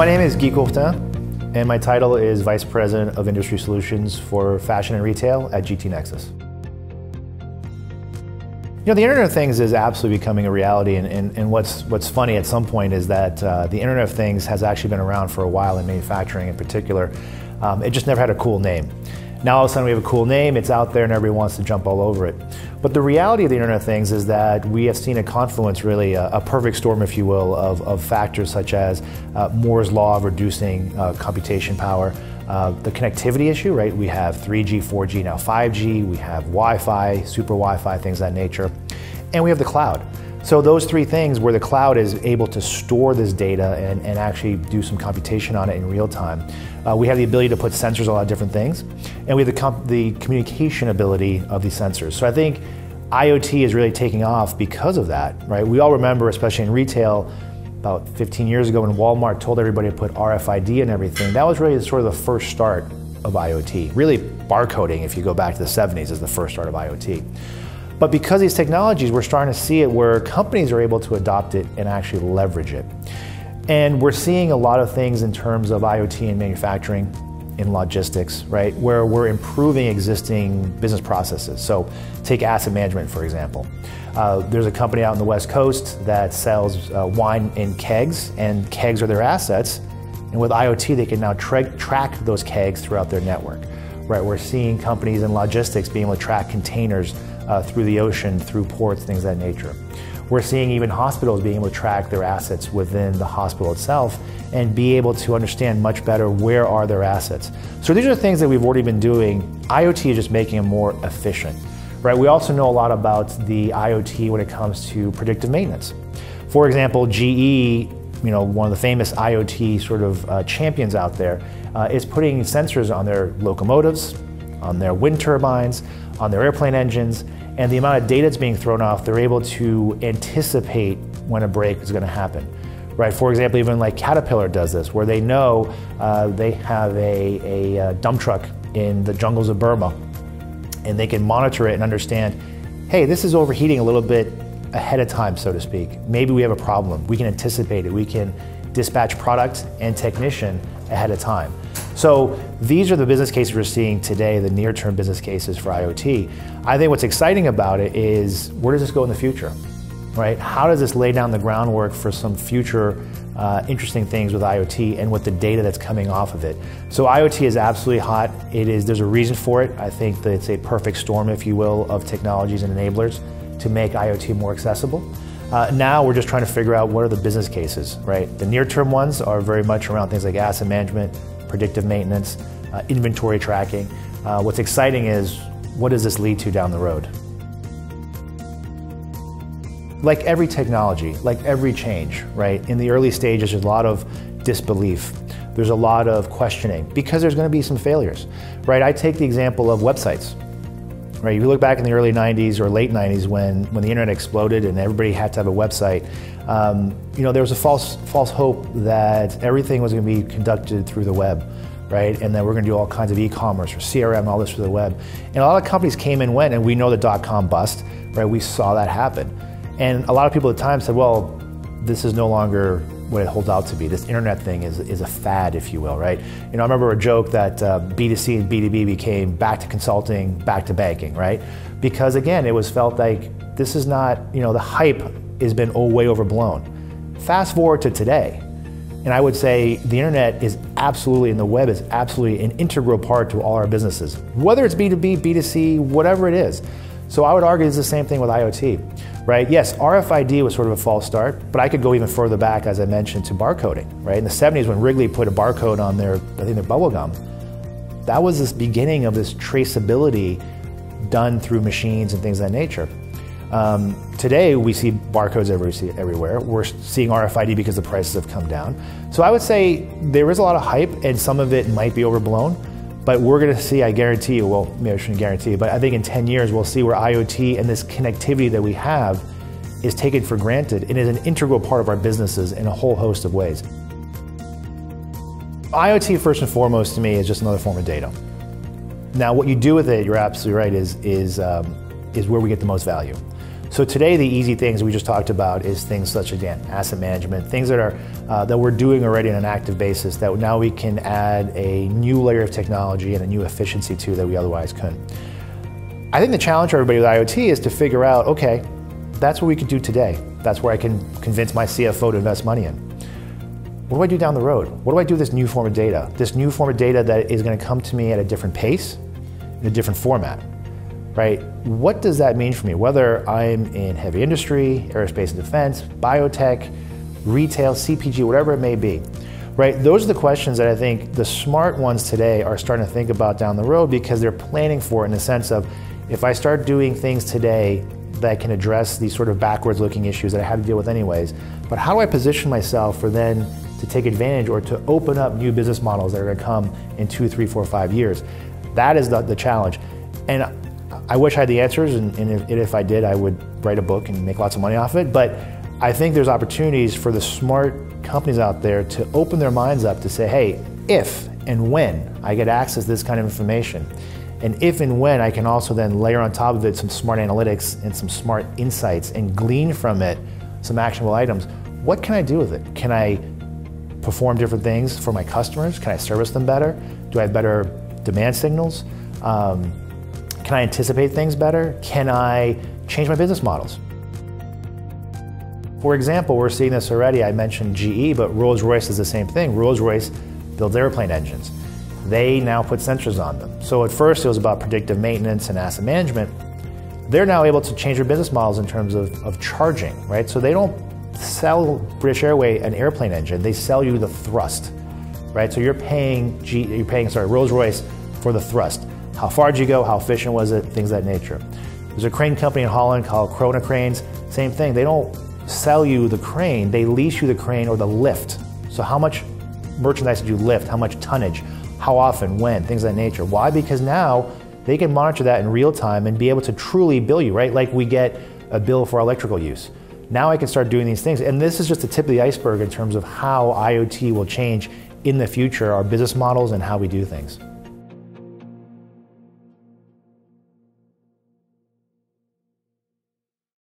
My name is Guy Courtin, and my title is Vice President of Industry Solutions for Fashion and Retail at GT Nexus. You know, the Internet of Things is absolutely becoming a reality, and, and, and what's, what's funny at some point is that uh, the Internet of Things has actually been around for a while in manufacturing in particular. Um, it just never had a cool name. Now all of a sudden we have a cool name, it's out there and everybody wants to jump all over it. But the reality of the Internet of Things is that we have seen a confluence, really, a, a perfect storm, if you will, of, of factors such as uh, Moore's law of reducing uh, computation power, uh, the connectivity issue, right? We have 3G, 4G, now 5G, we have Wi-Fi, super Wi-Fi, things of that nature, and we have the cloud. So those three things where the cloud is able to store this data and, and actually do some computation on it in real time. Uh, we have the ability to put sensors on a lot of different things, and we have the, the communication ability of these sensors. So I think IoT is really taking off because of that, right? We all remember, especially in retail, about 15 years ago when Walmart told everybody to put RFID and everything, that was really sort of the first start of IoT. Really, barcoding, if you go back to the 70s, is the first start of IoT. But because these technologies, we're starting to see it where companies are able to adopt it and actually leverage it. And we're seeing a lot of things in terms of IoT and manufacturing, in logistics, right, where we're improving existing business processes. So take asset management, for example. Uh, there's a company out in the West Coast that sells uh, wine in kegs, and kegs are their assets. And with IoT, they can now tra track those kegs throughout their network. Right, we're seeing companies in logistics being able to track containers uh, through the ocean, through ports, things of that nature. We're seeing even hospitals being able to track their assets within the hospital itself and be able to understand much better where are their assets. So these are things that we've already been doing. IoT is just making them more efficient. Right? We also know a lot about the IoT when it comes to predictive maintenance. For example, GE, you know, one of the famous IoT sort of uh, champions out there, uh, is putting sensors on their locomotives, on their wind turbines, on their airplane engines, and the amount of data that's being thrown off, they're able to anticipate when a break is going to happen. Right, for example, even like Caterpillar does this, where they know uh, they have a, a, a uh, dump truck in the jungles of Burma, and they can monitor it and understand, hey, this is overheating a little bit ahead of time, so to speak. Maybe we have a problem. We can anticipate it. We can dispatch product and technician ahead of time. So these are the business cases we're seeing today, the near-term business cases for IoT. I think what's exciting about it is where does this go in the future, right? How does this lay down the groundwork for some future uh, interesting things with IoT and with the data that's coming off of it. So IoT is absolutely hot. It is. There's a reason for it. I think that it's a perfect storm, if you will, of technologies and enablers to make IoT more accessible. Uh, now we're just trying to figure out what are the business cases, right? The near-term ones are very much around things like asset management, predictive maintenance, uh, inventory tracking. Uh, what's exciting is what does this lead to down the road? Like every technology, like every change, right? In the early stages, there's a lot of disbelief. There's a lot of questioning because there's going to be some failures, right? I take the example of websites, right? If you look back in the early 90s or late 90s when, when the internet exploded and everybody had to have a website, um, you know, there was a false, false hope that everything was going to be conducted through the web, right? And that we're going to do all kinds of e-commerce or CRM, all this through the web. And a lot of companies came and went, and we know the dot-com bust, right? We saw that happen. And a lot of people at the time said, well, this is no longer what it holds out to be. This internet thing is, is a fad, if you will, right? You know, I remember a joke that uh, B2C and B2B became back to consulting, back to banking, right? Because again, it was felt like this is not, you know, the hype has been oh, way overblown. Fast forward to today, and I would say the internet is absolutely, and the web is absolutely an integral part to all our businesses, whether it's B2B, B2C, whatever it is. So I would argue it's the same thing with IoT, right? Yes, RFID was sort of a false start, but I could go even further back, as I mentioned, to barcoding, right? In the 70s when Wrigley put a barcode on their, I think their bubble gum, that was this beginning of this traceability done through machines and things of that nature. Um, today, we see barcodes every, everywhere. We're seeing RFID because the prices have come down. So I would say there is a lot of hype, and some of it might be overblown. But we're going to see, I guarantee you, well, maybe I shouldn't guarantee, but I think in 10 years we'll see where IoT and this connectivity that we have is taken for granted and is an integral part of our businesses in a whole host of ways. IoT, first and foremost, to me, is just another form of data. Now, what you do with it, you're absolutely right, is, is, um, is where we get the most value. So today, the easy things we just talked about is things such as again, asset management, things that are uh, that we're doing already on an active basis that now we can add a new layer of technology and a new efficiency to that we otherwise couldn't. I think the challenge for everybody with IoT is to figure out, okay, that's what we could do today. That's where I can convince my CFO to invest money in. What do I do down the road? What do I do with this new form of data? This new form of data that is going to come to me at a different pace, in a different format, right? What does that mean for me? Whether I'm in heavy industry, aerospace and defense, biotech, retail, CPG, whatever it may be, right? Those are the questions that I think the smart ones today are starting to think about down the road because they're planning for it in the sense of if I start doing things today that can address these sort of backwards looking issues that I had to deal with anyways, but how do I position myself for then to take advantage or to open up new business models that are gonna come in two, three, four, five years? That is the, the challenge. And I wish I had the answers, and, and if, if I did, I would write a book and make lots of money off it. But I think there's opportunities for the smart companies out there to open their minds up to say, hey, if and when I get access to this kind of information, and if and when I can also then layer on top of it some smart analytics and some smart insights and glean from it some actionable items, what can I do with it? Can I perform different things for my customers? Can I service them better? Do I have better demand signals? Um, can I anticipate things better? Can I change my business models? For example, we're seeing this already. I mentioned GE, but Rolls Royce is the same thing. Rolls Royce builds airplane engines they now put sensors on them. So at first it was about predictive maintenance and asset management. They're now able to change their business models in terms of, of charging, right? So they don't sell British Airway an airplane engine, they sell you the thrust, right? So you're paying, G, you're paying, sorry, Rolls Royce for the thrust. How far did you go? How efficient was it? Things of that nature. There's a crane company in Holland called Konecranes. Same thing. They don't sell you the crane, they lease you the crane or the lift. So how much merchandise did you lift? How much tonnage? how often, when, things of that nature. Why? Because now they can monitor that in real time and be able to truly bill you, right? Like we get a bill for electrical use. Now I can start doing these things. And this is just the tip of the iceberg in terms of how IoT will change in the future our business models and how we do things.